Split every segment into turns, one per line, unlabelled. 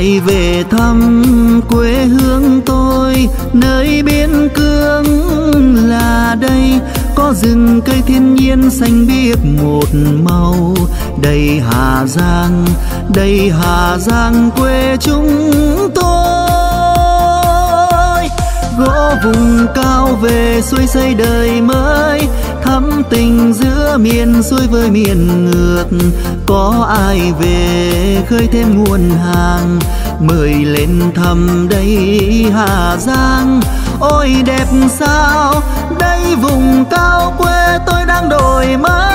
hãy về thăm quê hương tôi. Nơi biên cương là đây, có rừng cây thiên nhiên xanh biếc một màu. Đây hà giang, đây hà giang quê chúng tôi. Gõ vùng cao về xuôi xây đời mới thắm tình giữa miền xuôi với miền ngược. Có ai về khơi thêm nguồn hàng? Mời lên thăm đây hà giang. Ôi đẹp sao, đây vùng cao quê tôi đang đổi mới.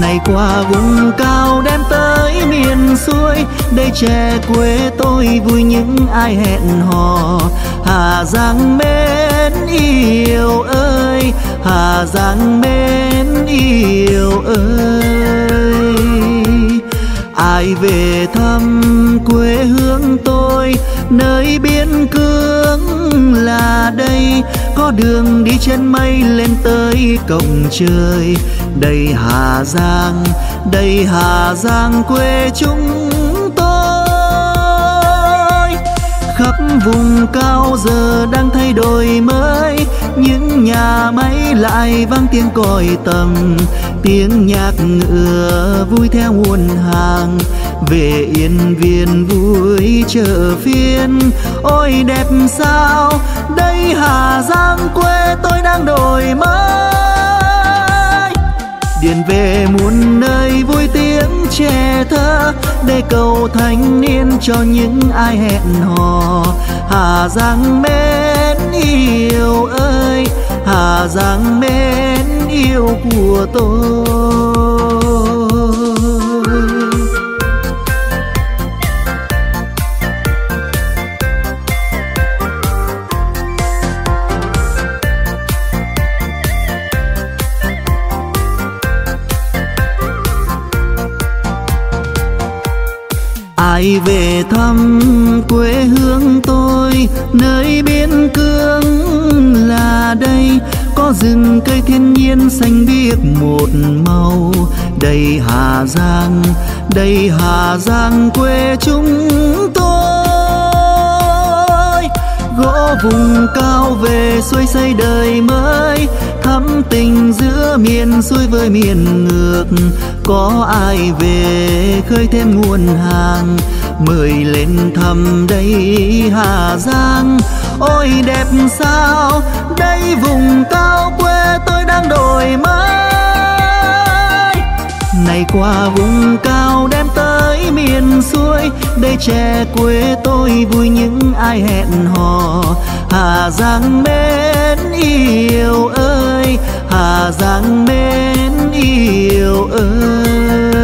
Này qua vùng cao đem tới miền xuôi đây trẻ quê tôi vui những ai hẹn hò hà giang mến yêu ơi, hà giang mến yêu ơi. Ai về thăm quê hương tôi, nơi biên cương là đây. Có đường đi trên mây lên tới cổng trời. Đây hà giang, đây hà giang quê chúng khắp vùng cao giờ đang thay đổi mới. Những nhà máy lại vang tiếng còi tầm. Tiếng nhạc ngựa vui theo nguồn hàng. Về yên viên vui chợ phiên. Ôi đẹp sao, đây hà giang quê tôi đang đổi mới. Điền về muôn nơi vui tiếng trẻ thơ. Để cầu thanh niên cho những ai hẹn hò hà giang mến yêu ơi, hà giang mến yêu của tôi. Ai về thăm quê hương tôi nơi biên cương là đây. Có rừng cây thiên nhiên xanh biếc một màu. Đây hà giang, đây hà giang quê chúng tôi. Gõ vùng cao về xuôi xây đời mới. Thắm tình giữa miền xuôi với miền ngược. Có ai về khơi thêm nguồn hàng? Mời lên thăm đây hà giang. Ôi đẹp sao, đây vùng cao quê tôi đang đổi mới. Này qua vùng cao đem tới miền xuôi đây trẻ quê tôi vui những ai hẹn hò. Hà giang mến yêu ơi, hà giang mến yêu ơi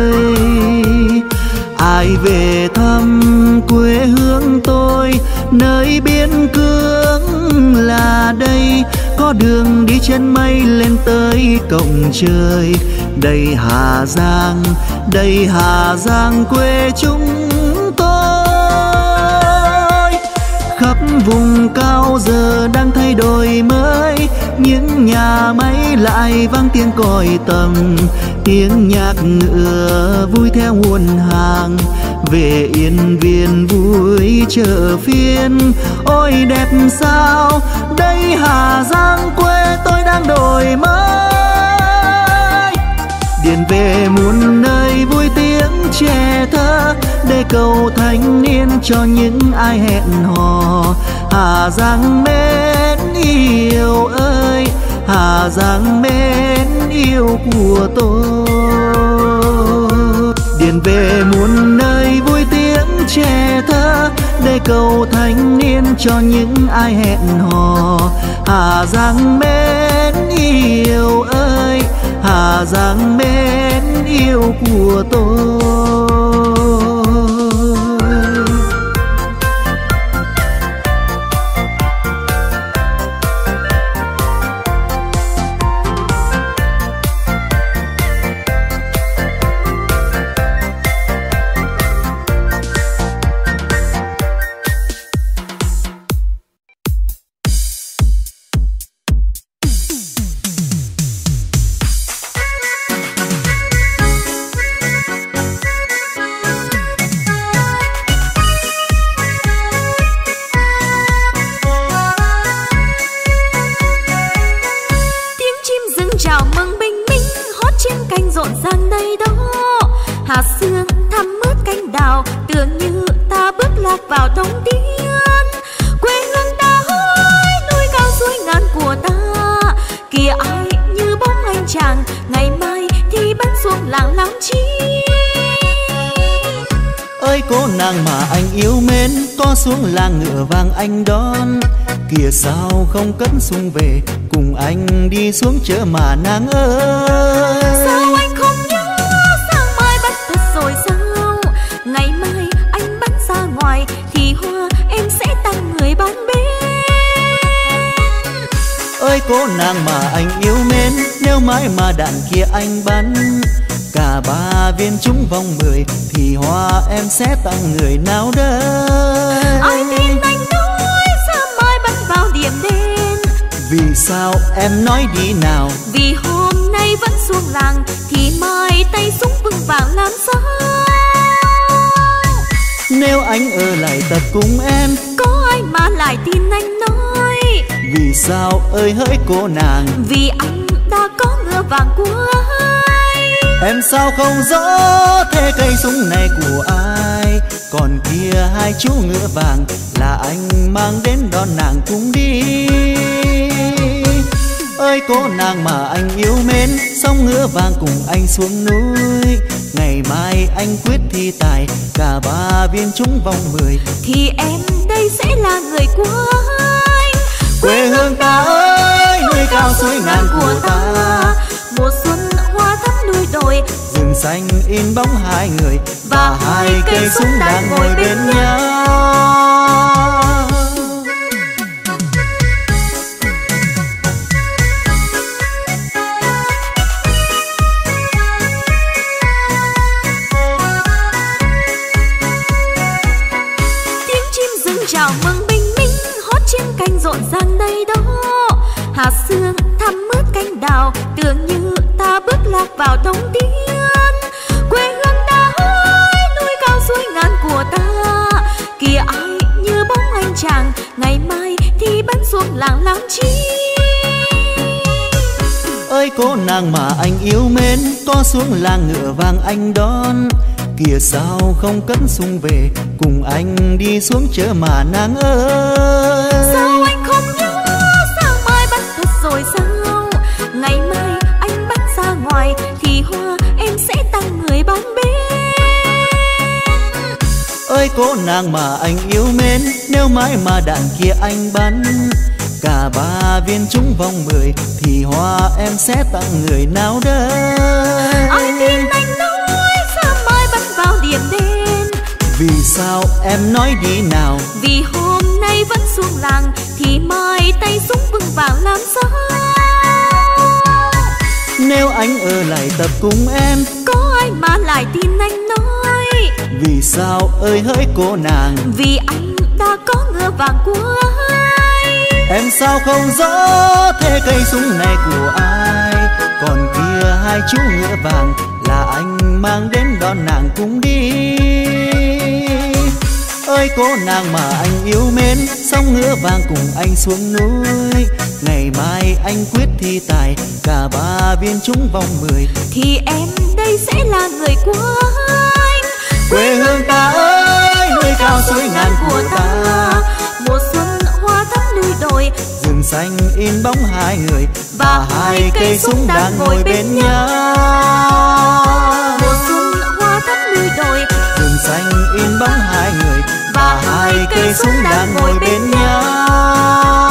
ai về thăm quê hương tôi, nơi biên cương là đây. Có đường đi trên mây lên tới cổng trời. Đây hà giang, đây hà giang quê chúng tôi. Khắp vùng cao giờ đang thay đổi mới, những nhà máy lại vang tiếng còi tầm tiếng nhạc ngựa vui theo nguồn hàng. Về yên viên vui chợ phiên. Ôi đẹp sao, đây hà giang quê tôi đang đổi mới. Điền về muôn nơi vui tiếng trẻ thơ, để cầu thanh niên cho những ai hẹn hò. Hà giang mến yêu ơi hà giang mến yêu của tôi. Điền về muôn nơi vui tiếng trẻ thơ, để cầu thanh niên cho những ai hẹn hò. Hà giang mến yêu ơi, hà giang mến yêu của tôi. Cất sung về cùng anh đi xuống chợ mà nàng ơi.
Sao anh không nhớ? Sáng mai bắt thật rồi sao? Ngày mai anh bắn ra ngoài thì hoa em sẽ tặng người bán bên
ơi cô nàng mà anh yêu mến nếu mãi mà đạn kia anh bắn cả ba viên trúng vòng mười thì hoa em sẽ tặng người nào đây
ai tin
vì sao em nói đi nào?
Vì hôm nay vẫn xuống làng thì mai tay súng vững vàng làm sao?
Nếu anh ở lại tập cùng em.
Có ai mà lại tin anh nói?
Vì sao ơi hỡi cô nàng?
Vì anh đã có ngựa vàng của ai?
Em sao không rõ thế cây súng này của ai? Còn kia hai chú ngựa vàng là anh mang đến đón nàng cùng đi ơi cô nàng mà anh yêu mến. Sông ngựa vàng cùng anh xuống núi. Ngày mai anh quyết thi tài cả ba viên trúng vòng mười.
Thì em đây sẽ là người của anh
quê hương ta ơi núi cao suối ngàn của ta.
mùa xuân hoa thắm núi đồi.
Rừng xanh in bóng hai người và hai cây súng đang ngồi bên nhau nàng mà anh yêu mến. Có xuống làng ngựa vàng anh đón. Kìa sao không cất sung về cùng anh đi xuống chợ mà nàng ơi.
Sao anh không nhớ sáng mai bắt thật rồi sao? Ngày mai anh bắt ra ngoài thì hoa em sẽ tặng người bán bên
ơi cô nàng mà anh yêu mến nếu mãi mà đạn kia anh bắn cả ba viên trúng vòng mười thì hoa em sẽ tặng người nào đây?
Ai tin anh nói sao mai bắt vào điểm đen
vì sao em nói đi nào?
Vì hôm nay vẫn xuống làng thì mai tay súng vững vàng làm sao?
Nếu anh ở lại tập cùng em.
Có ai mà lại tin anh nói?
Vì sao ơi hỡi cô nàng?
Vì anh đã có ngựa vàng của
em sao không rõ thế cây súng này của ai? Còn kia hai chú ngựa vàng là anh mang đến đón nàng cùng đi. Ơi cô nàng mà anh yêu mến sông ngựa vàng cùng anh xuống núi. Ngày mai anh quyết thi tài cả ba viên trúng vòng mười.
Thì em đây sẽ là người của anh.
Quê hương ta ơi núi cao suối ngàn của ta xanh in bóng hai người
và hai cây súng đang ngồi bên nhau. mùa xuân hoa thắm núi đồi.
Rừng xanh in bóng hai người và hai cây súng đang ngồi bên nhau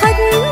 khách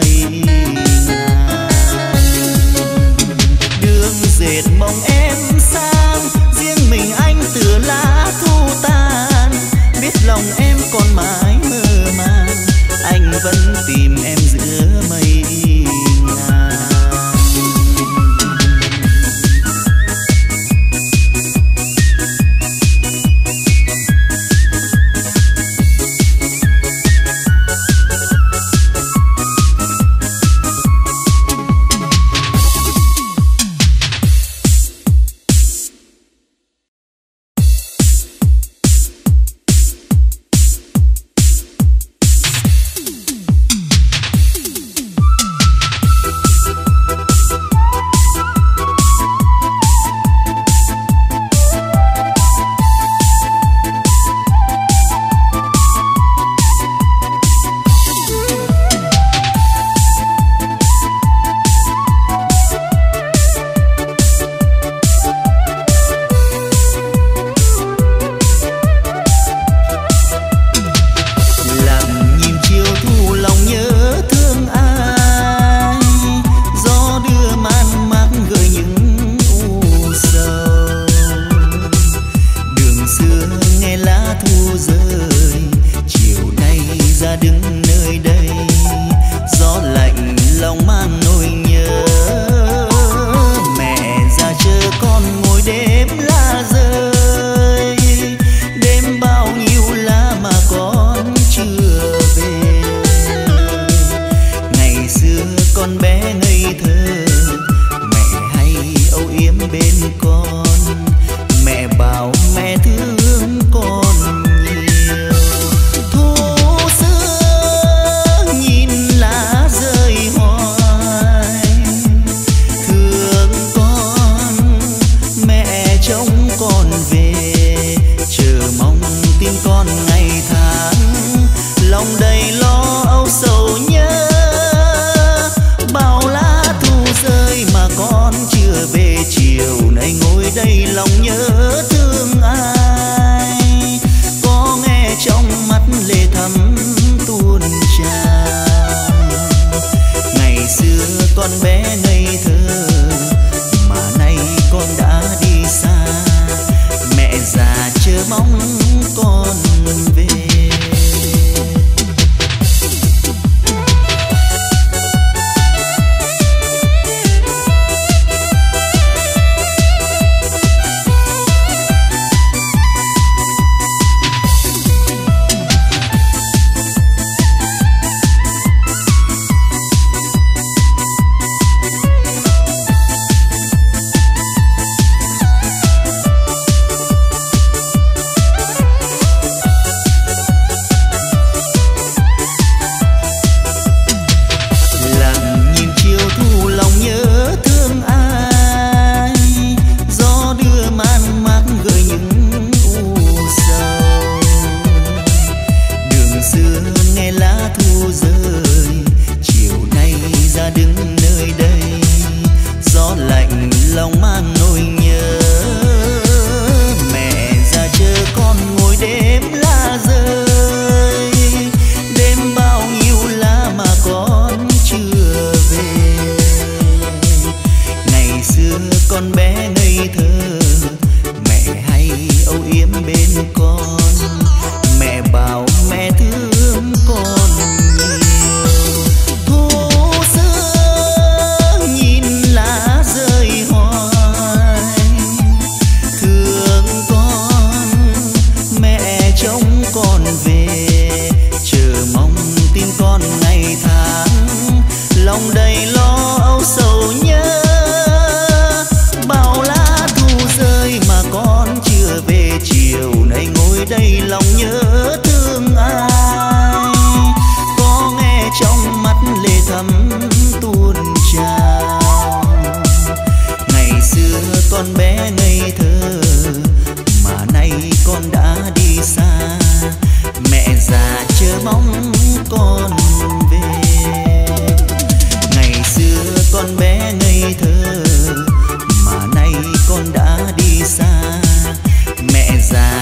mây ngàn.
Đường dệt mong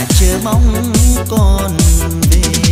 chưa mong con về